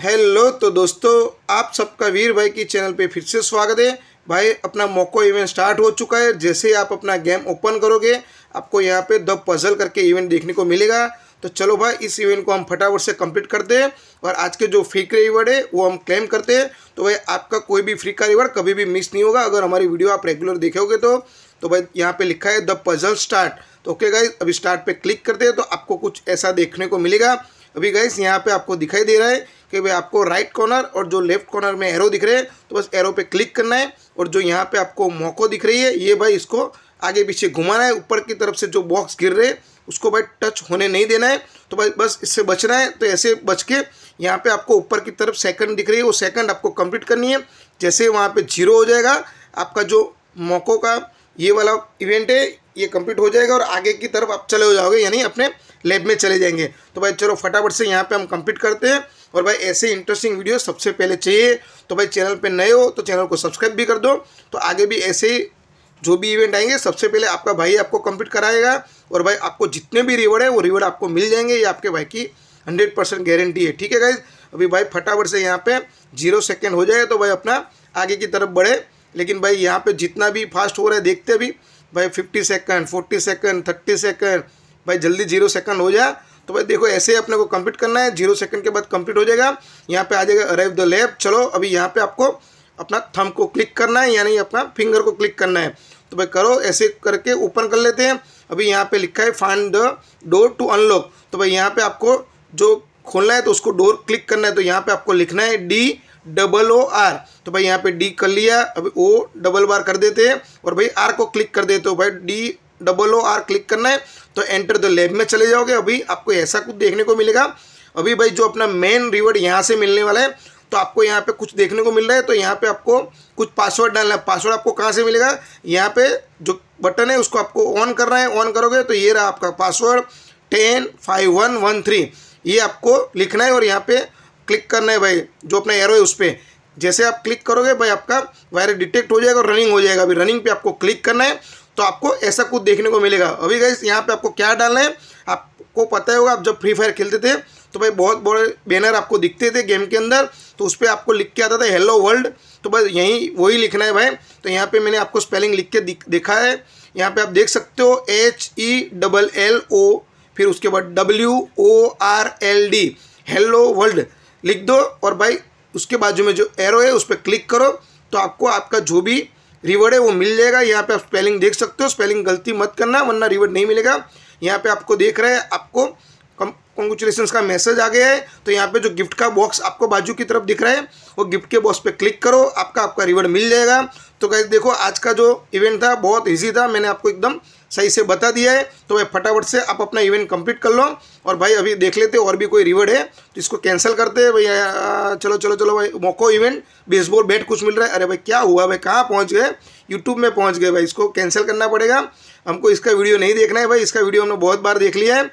Hello तो दोस्तों, आप सबका वीर भाई की चैनल पे फिर से स्वागत है। भाई, अपना मोको इवेंट स्टार्ट हो चुका है। जैसे ही आप अपना गेम ओपन करोगे, आपको यहाँ पे द पजल करके इवेंट देखने को मिलेगा। तो चलो भाई, इस इवेंट को हम फटाफट से कंप्लीट करते हैं और आज के जो फ्री का रिवॉर्ड है, वो हम क्लेम करते हैं। तो भाई, आपका कोई भी फ्री का रिवॉर्ड कभी भी मिस नहीं होगा। अगर हमारी वीडियो आप रेगुलर देखोगे तो तो भाई, यहाँ पे लिखा है द पजल स्टार्ट तो ओके गाइज़ अभी स्टार्ट पे क्लिक करते हैं तो आपको कुछ ऐसा देखने को मिलेगा। अभी गाइज़ यहाँ पे आपको दिखाई दे रहा है कि भाई आपको राइट कॉर्नर और जो लेफ़्ट कॉर्नर में एरो दिख रहे हैं तो बस एरो पे क्लिक करना है और जो यहाँ पे आपको मोको दिख रही है, ये भाई इसको आगे पीछे घुमाना है, ऊपर की तरफ़ से जो बॉक्स गिर रहे हैं, उसको भाई टच होने नहीं देना है तो भाई बस इससे बचना है तो ऐसे बच के यहाँ पे आपको ऊपर की तरफ़ सेकंड दिख रही है, वो सेकंड आपको कंप्लीट करनी है, जैसे वहाँ पे ज़ीरो हो जाएगा, आपका जो मौकों का ये वाला इवेंट है ये कंप्लीट हो जाएगा और आगे की तरफ़ आप चले हो जाओगे, यानी अपने लैब में चले जाएँगे। तो भाई चलो फटाफट से यहाँ पे हम कंप्लीट करते हैं। और भाई ऐसे इंटरेस्टिंग वीडियो सबसे पहले चाहिए। तो भाई चैनल पे नए हो तो चैनल को सब्सक्राइब भी कर दो। तो आगे भी ऐसे ही जो भी इवेंट आएँगे, सबसे पहले आपका भाई आपको कंप्लीट कराएगा। और भाई आपको जितने भी रिवॉर्ड है, वो रिवॉर्ड आपको मिल जाएँगे। ये आपके भाई की हंड्रेड परसेंट गारंटी है। ठीक है गाइज़ अभी भाई फटाफट से यहाँ पे ज़ीरो सेकेंड हो जाए तो भाई अपना आगे की तरफ़ बढ़े। लेकिन भाई यहाँ पे जितना भी फास्ट हो रहा है, देखते भी भाई fifty second forty second thirty second भाई जल्दी ज़ीरो सेकंड हो जाए तो भाई देखो, ऐसे ही अपने को कंप्लीट करना है। ज़ीरो सेकंड के बाद कंप्लीट हो जाएगा। यहाँ पे आ जाएगा अराइव द लैब चलो, अभी यहाँ पे आपको अपना थम को क्लिक करना है, यानी अपना फिंगर को क्लिक करना है। तो भाई करो, ऐसे करके ओपन कर लेते हैं। अभी यहाँ पे लिखा है find the door to unlock तो भाई यहाँ पे आपको जो खोलना है तो उसको डोर क्लिक करना है। तो यहाँ पे आपको लिखना है डी डबल ओ आर तो भाई यहाँ पे डी कर लिया, अभी ओ डबल बार कर देते हैं और भाई आर को क्लिक कर देते हो भाई। D double O R click करना है तो एंटर द लैब में चले जाओगे। अभी आपको ऐसा कुछ देखने को मिलेगा। अभी भाई जो अपना मेन रिवॉर्ड यहाँ से मिलने वाला है तो आपको यहाँ पे कुछ देखने को मिल रहा है तो यहाँ पे आपको कुछ पासवर्ड डालना है। पासवर्ड आपको कहाँ से मिलेगा? यहाँ पे जो बटन है, उसको आपको ऑन करना है। ऑन करोगे तो ये रहा आपका password ten five one one three ये आपको लिखना है और यहाँ पे क्लिक करना है भाई, जो अपना एरो है उस पर जैसे आप क्लिक करोगे भाई, आपका वायरस डिटेक्ट हो जाएगा और रनिंग हो जाएगा। अभी रनिंग पे आपको क्लिक करना है तो आपको ऐसा कुछ देखने को मिलेगा। अभी गई यहाँ पे आपको क्या डालना है, आपको पता होगा, आप जब फ्री फायर खेलते थे तो भाई बहुत बड़े बैनर आपको दिखते थे गेम के अंदर तो उस पर आपको लिख के आता था हेलो वर्ल्ड तो बस यहीं वही लिखना है भाई। तो यहाँ पे मैंने आपको स्पेलिंग लिख के देखा है। यहाँ पे आप देख सकते हो H E double L O फिर उसके बाद W O R L D hello world लिख दो और भाई उसके बाजू में जो एरो है उस पर क्लिक करो तो आपको आपका जो भी रिवर्ड है वो मिल जाएगा। यहाँ पे आप स्पेलिंग देख सकते हो स्पेलिंग गलती मत करना, वरना रिवर्ड नहीं मिलेगा। यहाँ पे आपको देख रहे हैं, आपको कॉन्ग्रेचुलेसन का मैसेज आ गया है। तो यहाँ पे जो गिफ्ट का बॉक्स आपको बाजू की तरफ़ दिख रहा है, वो गिफ्ट के बॉक्स पे क्लिक करो, आपका आपका रिवॉर्ड मिल जाएगा। तो कैसे देखो, आज का जो इवेंट था, बहुत ईजी था। मैंने आपको एकदम सही से बता दिया है तो भाई फटाफट से आप अपना इवेंट कंप्लीट कर लो। और भाई, अभी देख लेते और भी कोई रिवॉर्ड है तो इसको कैंसिल करते हैं। भैया, चलो चलो चलो, भाई, मोको इवेंट बेसबॉल बैट कुछ मिल रहा है। अरे भाई, क्या हुआ भाई? कहाँ पहुँच गए? यूट्यूब में पहुँच गए भाई, इसको कैंसिल करना पड़ेगा। हमको इसका वीडियो नहीं देखना है भाई, इसका वीडियो हमने बहुत बार देख लिया है।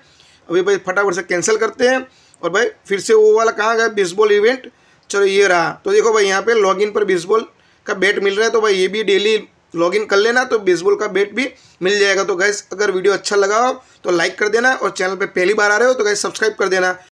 अभी भाई, फटाफट से कैंसिल करते हैं। और भाई, फिर से वो वाला कहाँ गया? बेसबॉल इवेंट चलो, ये रहा। तो देखो भाई, यहाँ पे लॉगिन पर बेसबॉल का बैट मिल रहा है तो भाई, ये भी डेली लॉगिन कर लेना तो बेसबॉल का बेट भी मिल जाएगा। तो गैस अगर वीडियो अच्छा लगा हो तो लाइक कर देना और चैनल पे पहली बार आ रहे हो तो गैस सब्सक्राइब कर देना।